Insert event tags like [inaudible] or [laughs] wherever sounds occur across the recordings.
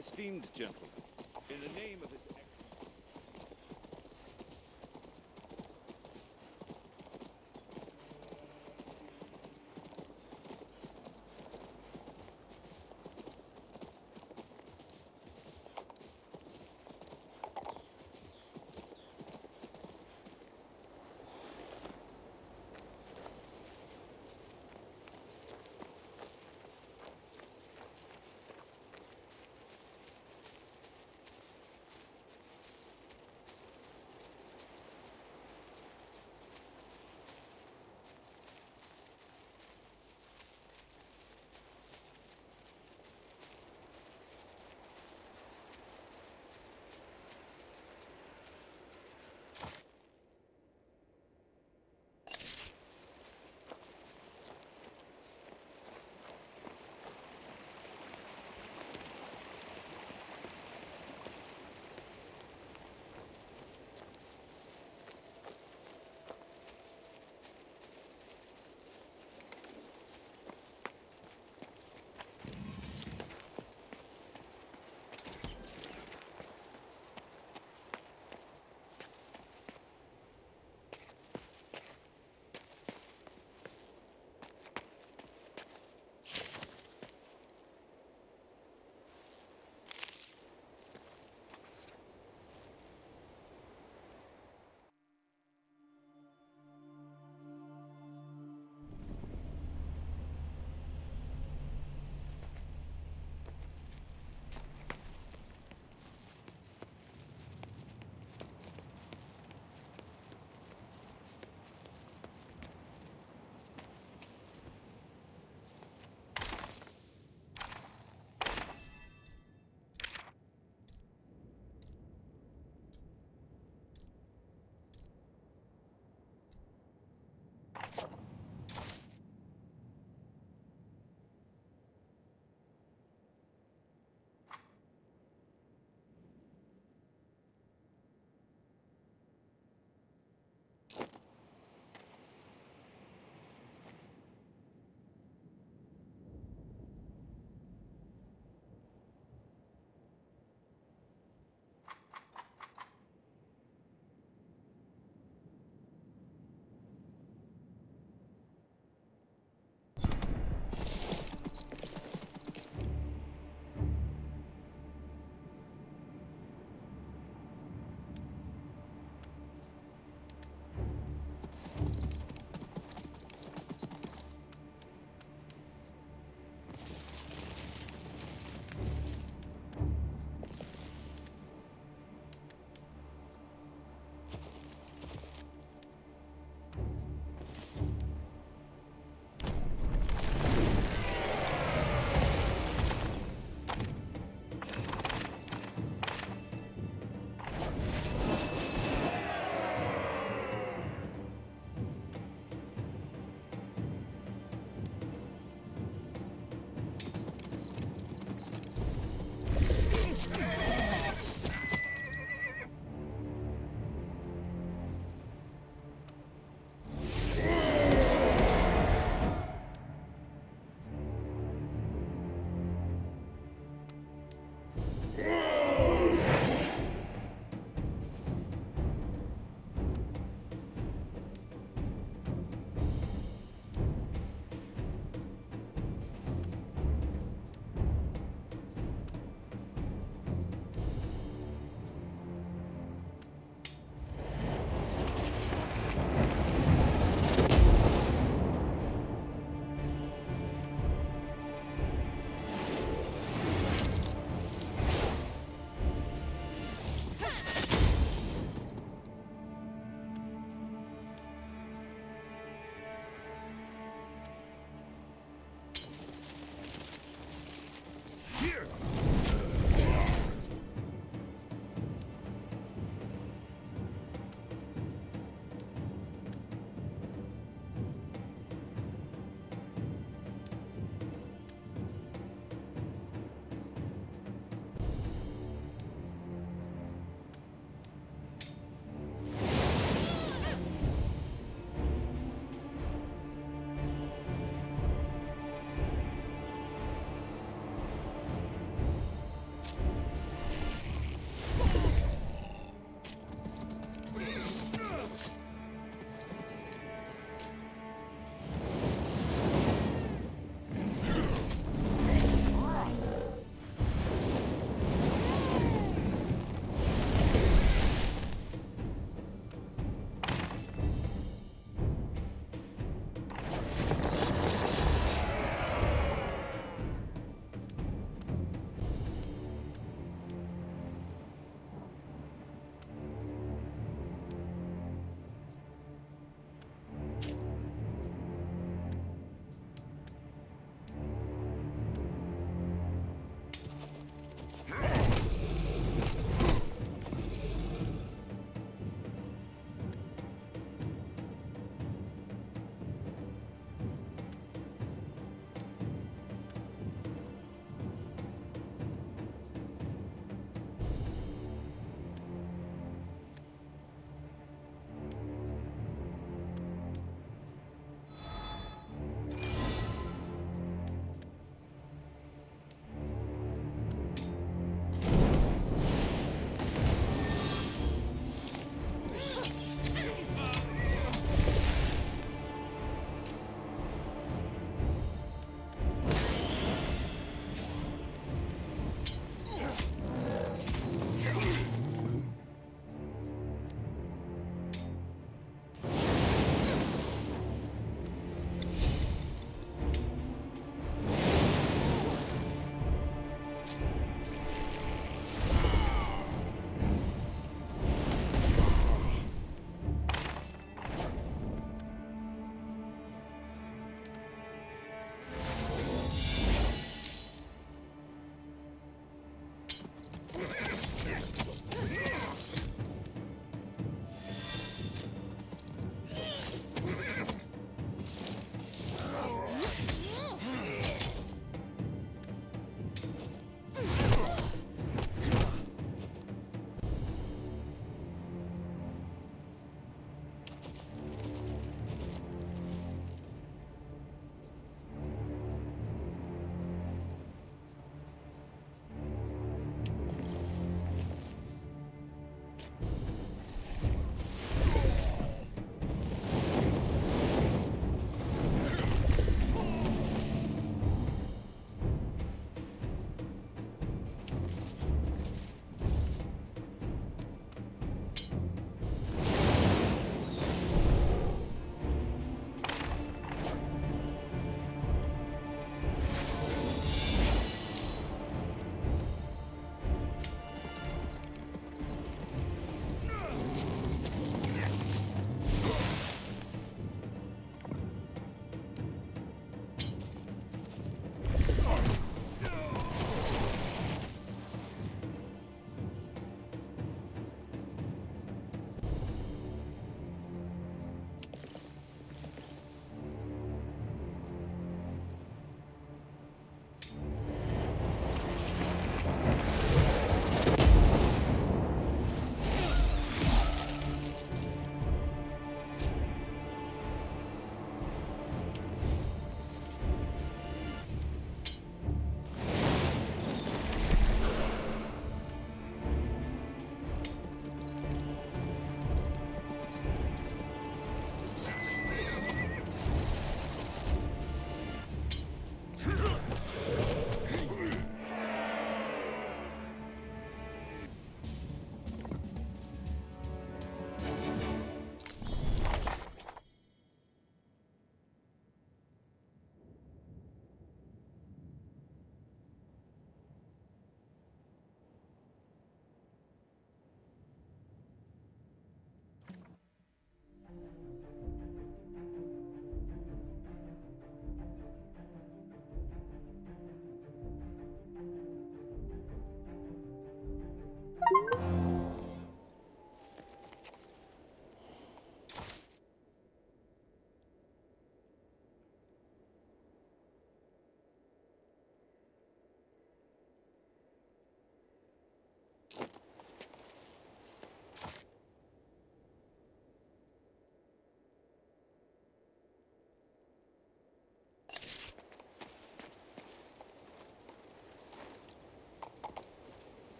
Esteemed gentlemen, in the name of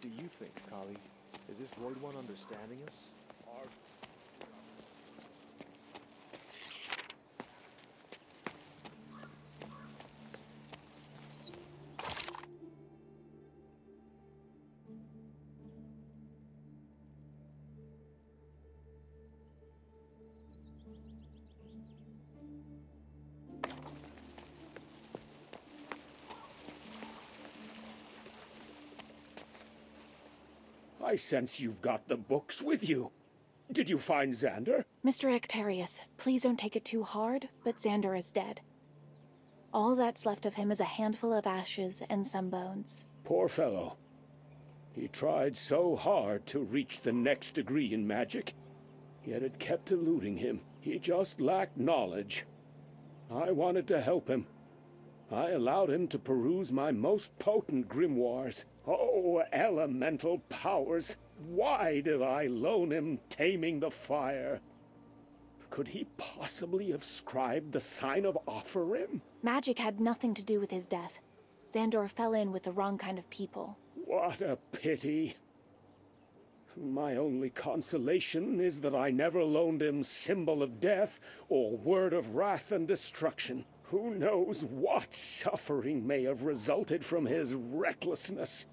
What do you think, Kali? Is this Void One understanding us? I sense you've got the books with you. Did you find Xandor? Mr. Ectarius, please don't take it too hard, but Xandor is dead. All that's left of him is a handful of ashes and some bones. Poor fellow. He tried so hard to reach the next degree in magic, yet it kept eluding him. He just lacked knowledge. I wanted to help him. I allowed him to peruse my most potent grimoires. Oh, elemental powers! Why did I loan him taming the fire? Could he possibly have scribed the sign of Offerim? Magic had nothing to do with his death. Xandor fell in with the wrong kind of people. What a pity. My only consolation is that I never loaned him symbol of death or word of wrath and destruction. Who knows what suffering may have resulted from his recklessness?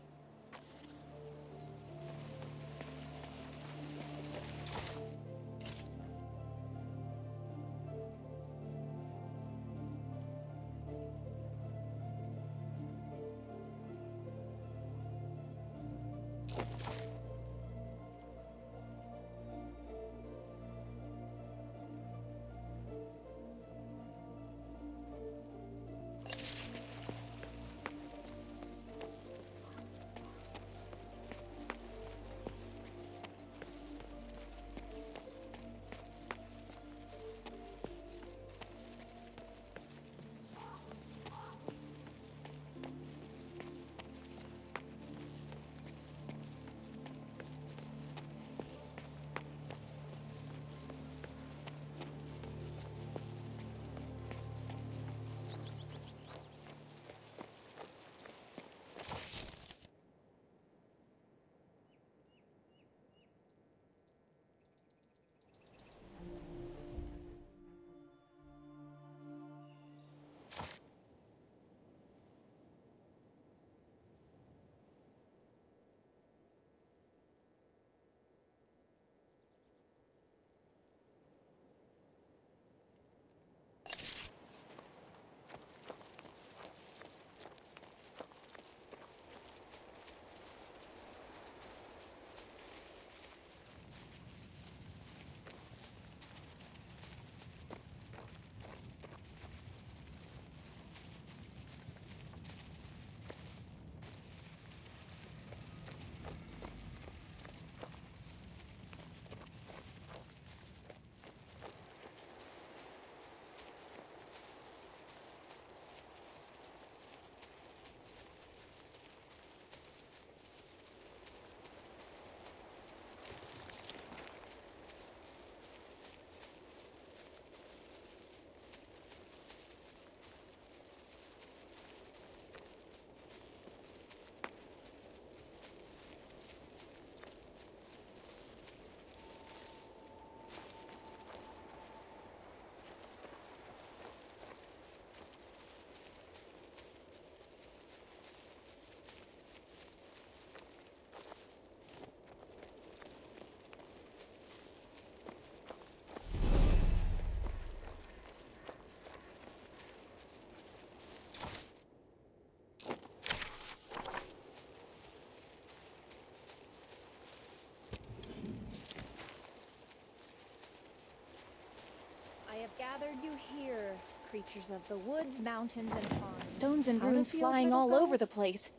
You here. creatures of the woods, mountains, and ponds. Stones and How runes flying all riddle over the place.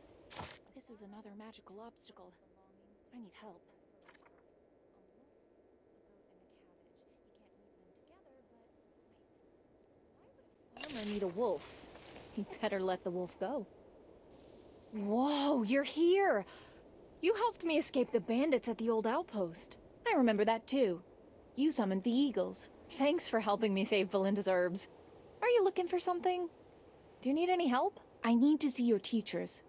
This is another magical obstacle. I need help. Farmer need a wolf. He'd better let the wolf go. Whoa, you're here! You helped me escape the bandits at the old outpost. I remember that too. You summoned the eagles. Thanks for helping me save Belinda's herbs. Are you looking for something? Do you need any help? I need to see your teachers,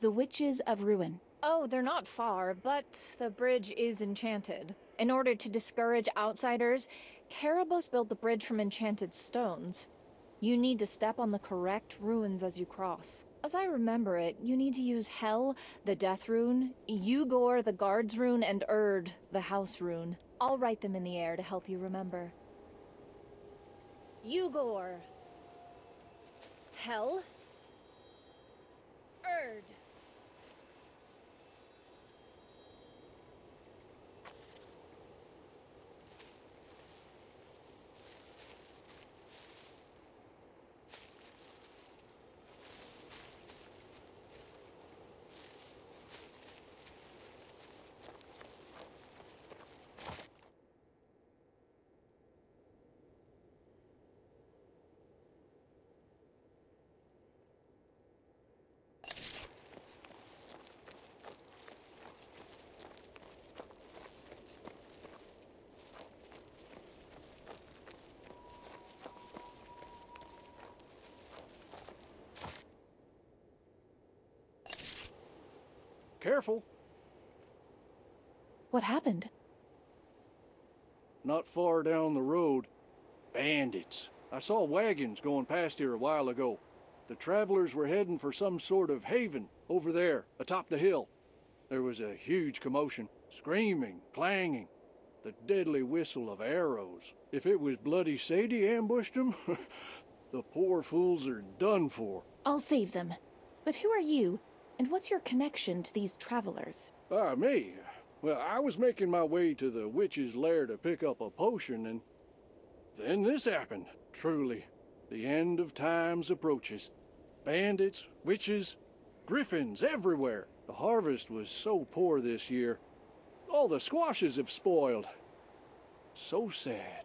the Witches of Ruin. Oh, they're not far, but the bridge is enchanted. In order to discourage outsiders, Karabos built the bridge from enchanted stones. You need to step on the correct runes as you cross. As I remember it, you need to use Hell, the Death Rune, Ugor, the Guards Rune, and Erd, the House Rune. I'll write them in the air to help you remember. Ugor. Hell. Erd. Careful. What happened? Not far down the road. Bandits. I saw wagons going past here a while ago. The travelers were heading for some sort of haven over there, atop the hill. There was a huge commotion, screaming, clanging, the deadly whistle of arrows. If it was Bloody Sadie ambushed them, [laughs] the poor fools are done for. I'll save them. But who are you? And what's your connection to these travelers? Ah, me. Well, I was making my way to the witch's lair to pick up a potion, and then this happened. Truly, the end of times approaches. Bandits, witches, griffins everywhere. The harvest was so poor this year. All the squashes have spoiled. So sad.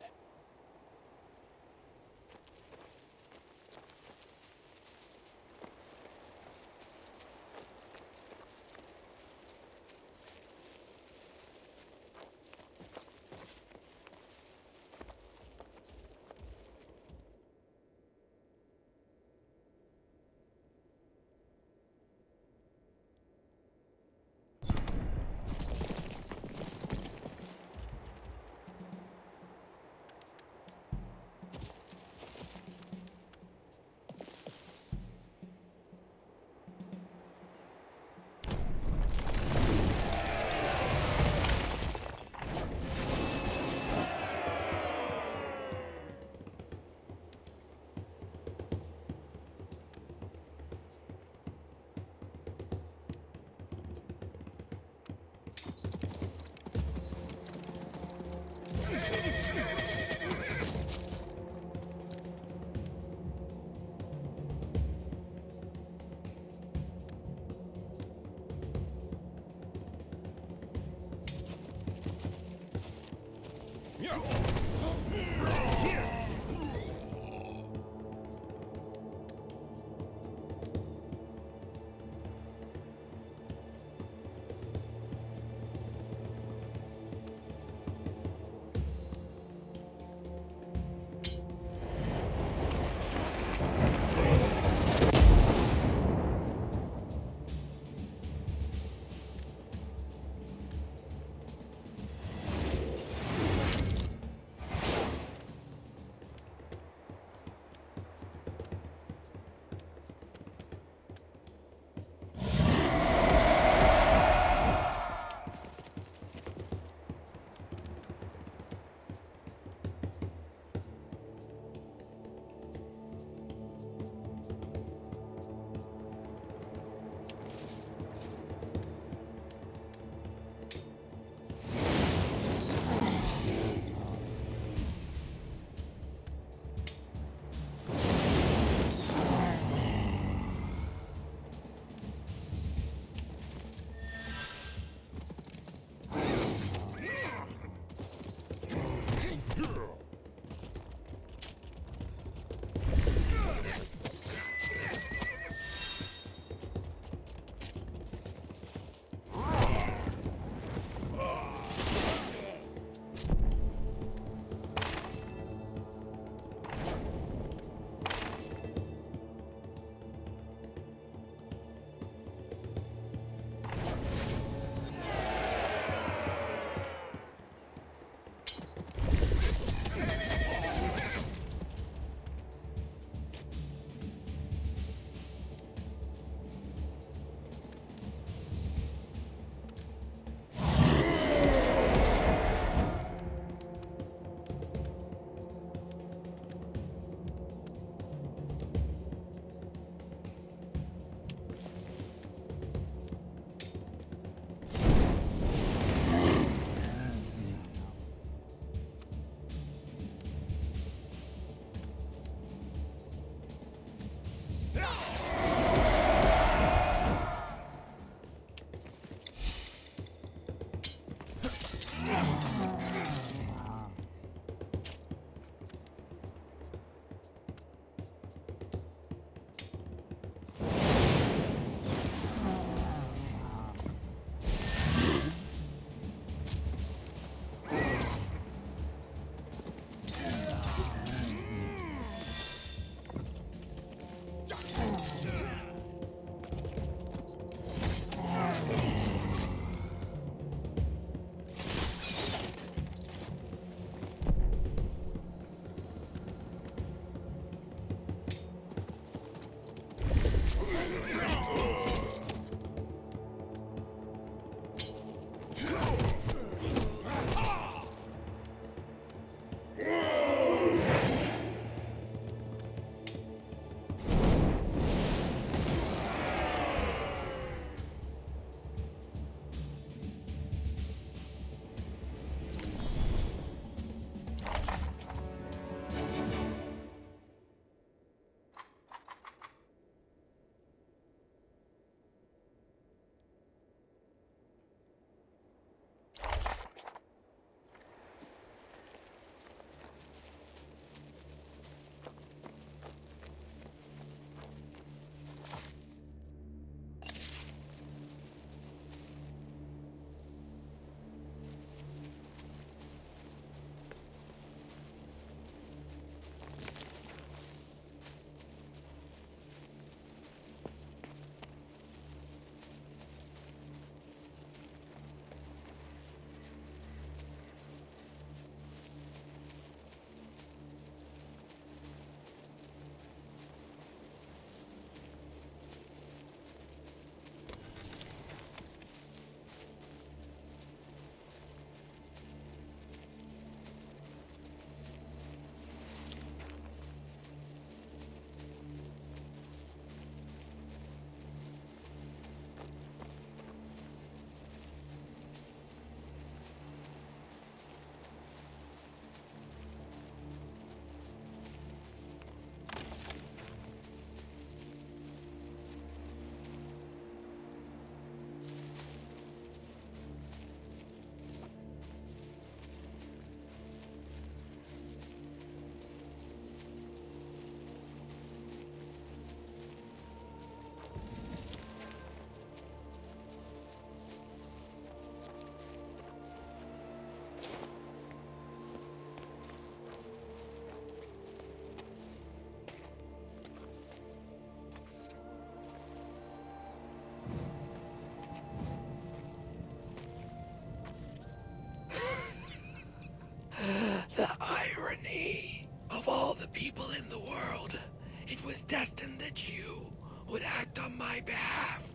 It was destined that you would act on my behalf.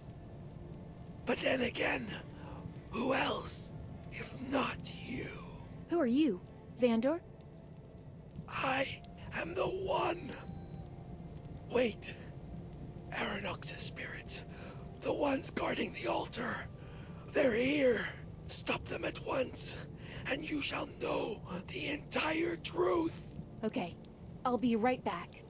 But then again, who else if not you? Who are you? Xandor? I am the one. Wait. Aranox's spirits, the ones guarding the altar, they're here. Stop them at once, and you shall know the entire truth. Okay, I'll be right back.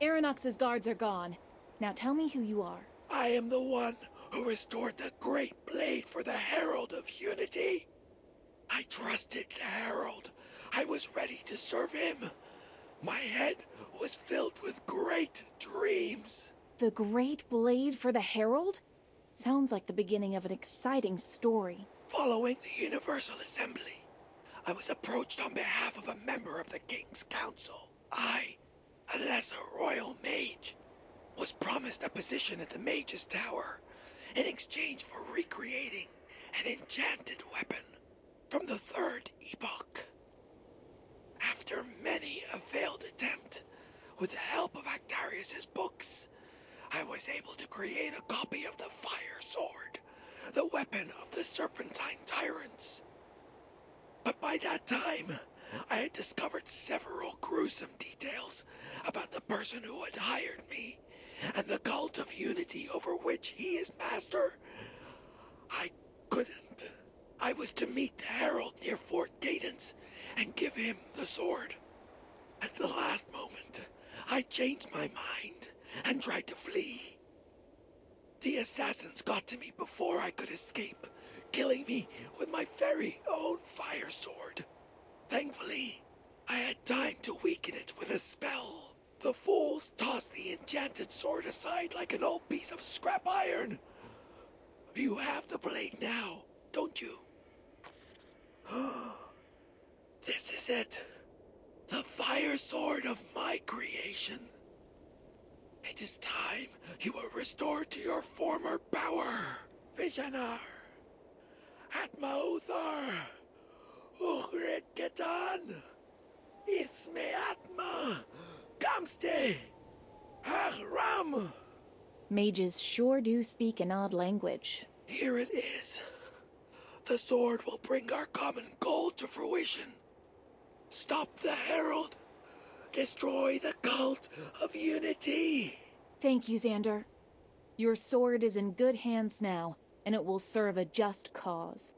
Aranox's guards are gone. Now tell me who you are. I am the one who restored the great blade for the Herald of Unity. I trusted the Herald. I was ready to serve him. My head was filled with great dreams. The Great Blade for the Herald? Sounds like the beginning of an exciting story. Following the Universal Assembly, I was approached on behalf of a member of the King's Council. I, a lesser royal mage, was promised a position at the Mage's Tower in exchange for recreating an enchanted weapon from the Third Epoch. After many a failed attempt, with the help of Actarius's books, I was able to create a copy of the Fire Sword, the weapon of the Serpentine Tyrants. But by that time, I had discovered several gruesome details about the person who had hired me and the cult of unity over which he is master. I couldn't. I was to meet the herald near Fort Cadence and give him the sword. At the last moment, I changed my mind and tried to flee. The assassins got to me before I could escape, killing me with my very own fire sword. Thankfully, I had time to weaken it with a spell. The fools tossed the enchanted sword aside like an old piece of scrap iron. You have the blade now, don't you? [gasps] this is it. The fire sword of my creation. It is time you were restored to your former power, Visionar. Atma Uthar. Ketan. Isme Atma. Gamste. Ahram. Mages sure do speak an odd language. Here it is. The sword will bring our common goal to fruition. Stop the Herald. Destroy the cult of unity. Thank you, Xandor. Your sword is in good hands now, and it will serve a just cause.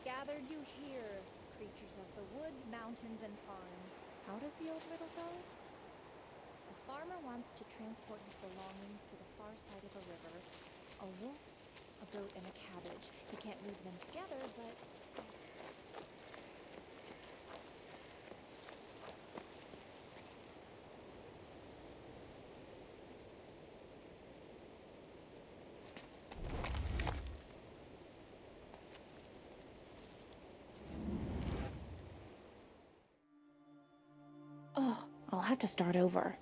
Gathered you here, creatures of the woods, mountains, and farms. How does the old riddle go? A farmer wants to transport his belongings to the far side of a river. A wolf, a goat, and a cabbage. He can't leave them together, but Oh, I'll have to start over.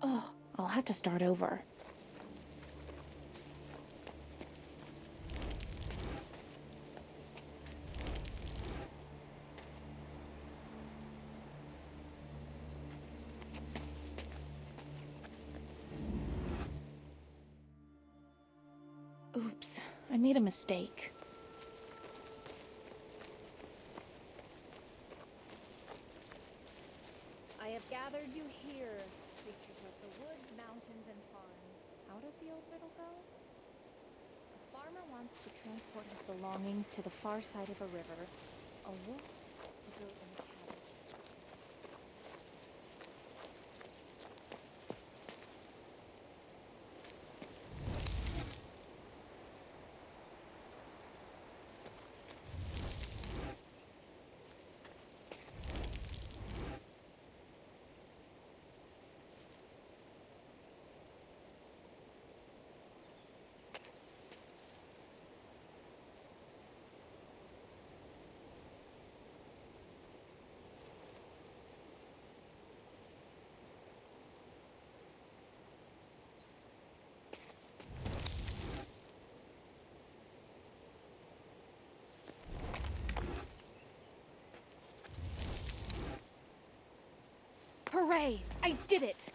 Oh, I'll have to start over. I made a mistake. I have gathered you here, creatures of the woods, mountains, and farms. How does the old riddle go? A farmer wants to transport his belongings to the far side of a river. A wolf, a goat, and a cabbage. Hooray! I did it!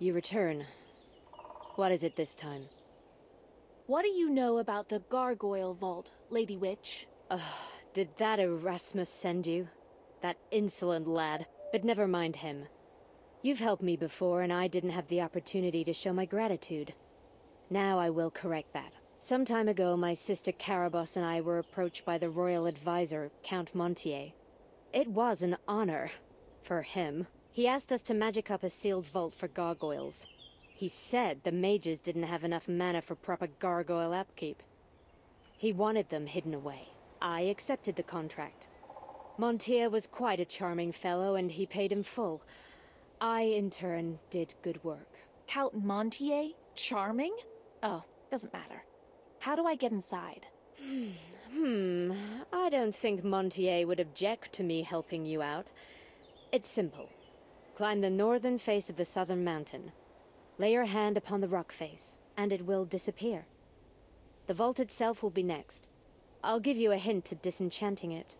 You return. What is it this time? What do you know about the Gargoyle Vault, Lady Witch? Ugh, Did that Erasmus send you? That insolent lad. But never mind him. You've helped me before, and I didn't have the opportunity to show my gratitude. Now I will correct that. Some time ago, my sister Caraboss and I were approached by the royal advisor, Count Montier. It was an honor. For him. He asked us to magic up a sealed vault for gargoyles. He said the mages didn't have enough mana for proper gargoyle upkeep. He wanted them hidden away. I accepted the contract. Montier was quite a charming fellow, and he paid him full. I, in turn, did good work. Count Montier? Charming? Oh, doesn't matter. How do I get inside? Hmm, I don't think Montier would object to me helping you out. It's simple. Climb the northern face of the southern mountain. Lay your hand upon the rock face, and it will disappear. The vault itself will be next. I'll give you a hint to disenchanting it.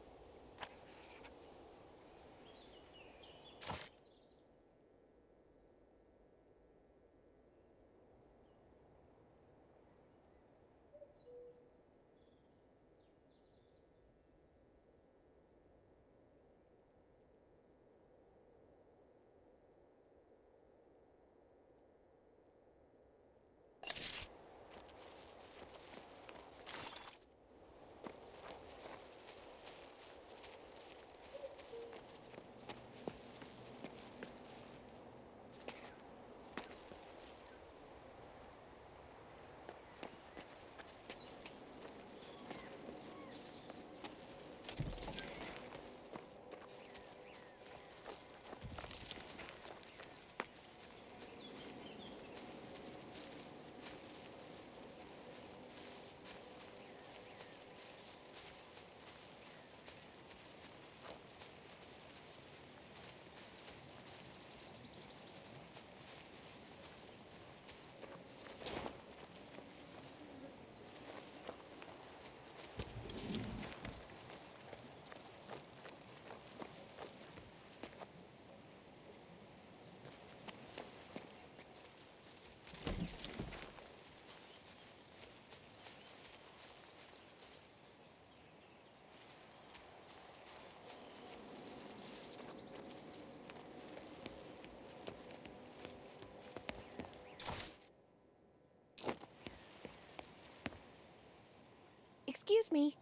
Excuse me.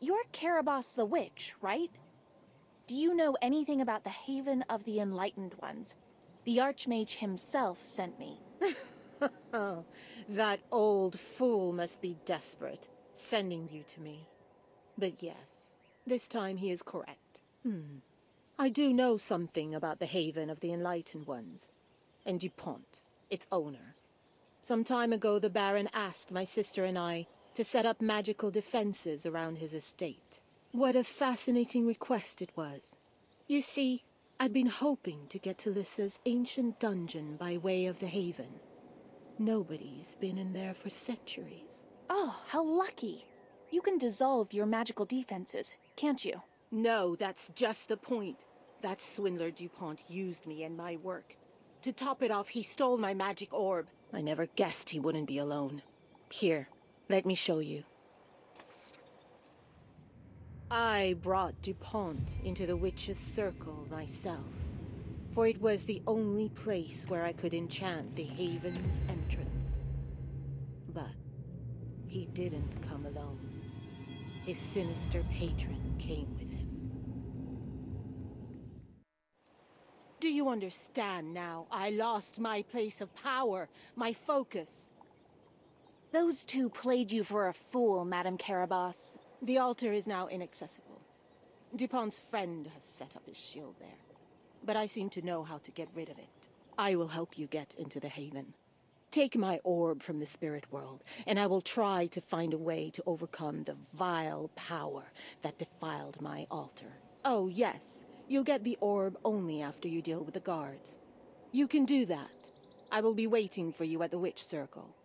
You're Karabas the Witch, right? Do you know anything about the Haven of the Enlightened Ones? The Archmage himself sent me. [laughs] That old fool must be desperate, sending you to me. But yes, this time he is correct. Hmm. I do know something about the Haven of the Enlightened Ones, and DuPont, its owner. Some time ago, the Baron asked my sister and I to set up magical defenses around his estate. What a fascinating request it was. You see, I'd been hoping to get to Lissa's ancient dungeon by way of the Haven. Nobody's been in there for centuries. Oh, how lucky! You can dissolve your magical defenses, can't you? No, that's just the point. That swindler DuPont used me and my work. To top it off, he stole my magic orb. I never guessed he wouldn't be alone. Here, let me show you. I brought DuPont into the witch's circle myself, for it was the only place where I could enchant the Haven's entrance. But he didn't come alone. His sinister patron came with him. Do you understand now? I lost my place of power, my focus. Those two played you for a fool, Madame Carabas. The altar is now inaccessible. DuPont's friend has set up his shield there. But I seem to know how to get rid of it. I will help you get into the Haven. Take my orb from the spirit world, and I will try to find a way to overcome the vile power that defiled my altar. Oh, yes, you'll get the orb only after you deal with the guards. You can do that. I will be waiting for you at the Witch Circle.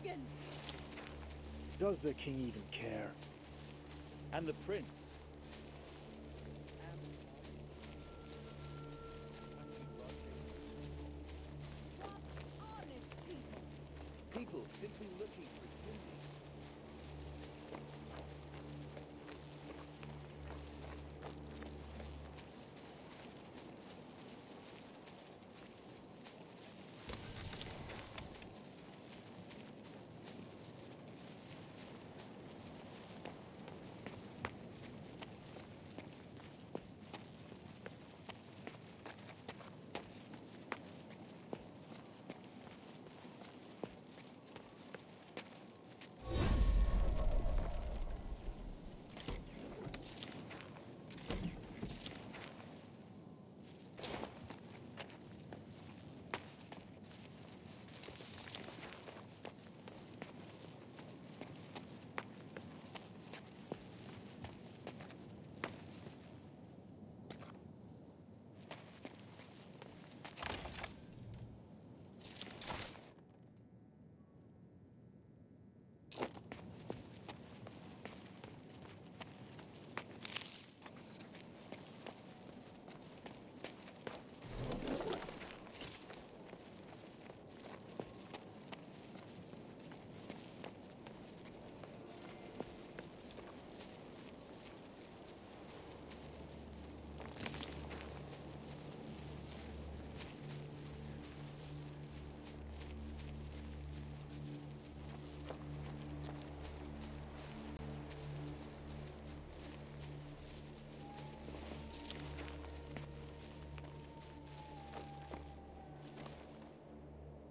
Brigands! Does the king even care? And the prince. people! People simply looking for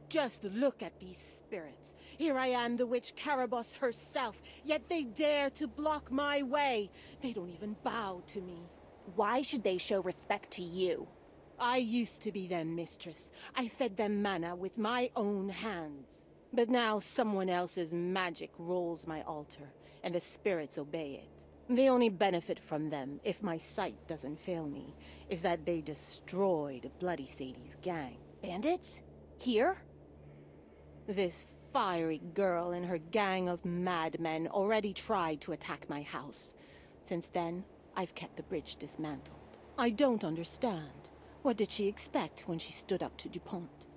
Just look at these spirits. Here I am, the witch Caraboss herself, yet they dare to block my way. They don't even bow to me. Why should they show respect to you? I used to be their mistress. I fed them mana with my own hands. But now someone else's magic rules my altar, and the spirits obey it. The only benefit from them, if my sight doesn't fail me, is that they destroyed Bloody Sadie's gang. Bandits? Here? This fiery girl and her gang of madmen already tried to attack my house. Since then, I've kept the bridge dismantled. I don't understand. What did she expect when she stood up to DuPont?